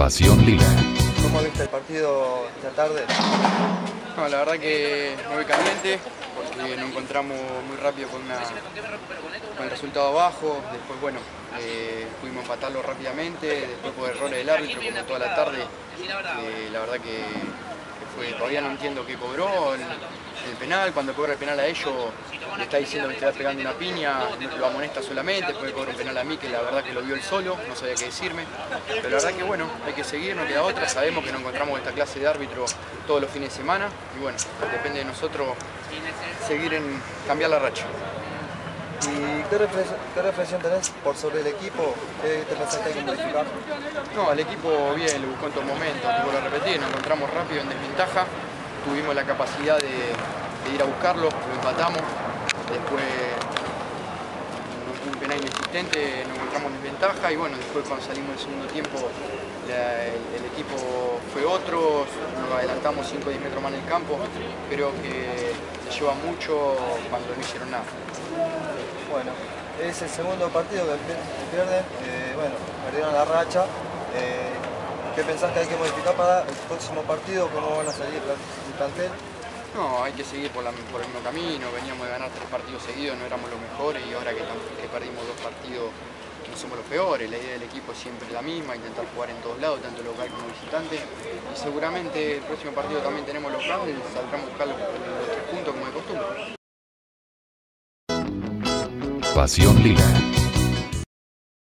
Pasión Lila. ¿Cómo viste el partido esta tarde? No, la verdad que muy caliente, porque nos encontramos muy rápido con, una- con el resultado abajo. Después, bueno, eh, pudimos empatarlo rápidamente. Después, por errores del árbitro, como toda la tarde, eh, la verdad que, que fue. Todavía no entiendo qué cobró el, el penal. Cuando cobra el penal a ellos, le está diciendo que va pegando una piña, lo amonesta solamente. Después cobra un penal a mí, que la verdad que lo vio él solo, no sabía qué decirme. Pero la verdad que, bueno, hay que seguir, no queda otra. Sabemos que nos encontramos esta clase de árbitro todos los fines de semana. Y bueno, depende de nosotros seguir en cambiar la racha. ¿Y qué, reflex- qué reflexión tenés por sobre el equipo? ¿Qué te pensás que modificar? No, el equipo bien, lo buscó en todo momento, te vuelvo a repetir, nos encontramos rápido en desventaja, tuvimos la capacidad de, ir a buscarlo, lo empatamos, después un penal inexistente, nos encontramos en desventaja y bueno, después cuando salimos del segundo tiempo el, equipo fue otro, nos adelantamos 5 o 10 metros más en el campo, creo que se lleva mucho cuando no hicieron nada. Bueno, es el segundo partido que pierden. eh, bueno, perdieron la racha. eh, ¿Qué pensás que hay que modificar para el próximo partido? ¿Cómo van a salir el plan- el plantel? No, hay que seguir por, la- por el mismo camino. Veníamos de ganar tres partidos seguidos, no éramos los mejores y ahora que perdimos dos partidos no somos los peores. La idea del equipo es siempre la misma, intentar jugar en todos lados, tanto local como visitante. Y seguramente el próximo partido también tenemos local, saldrán a buscar los, los tres puntos como de costumbre. Pasión Lila.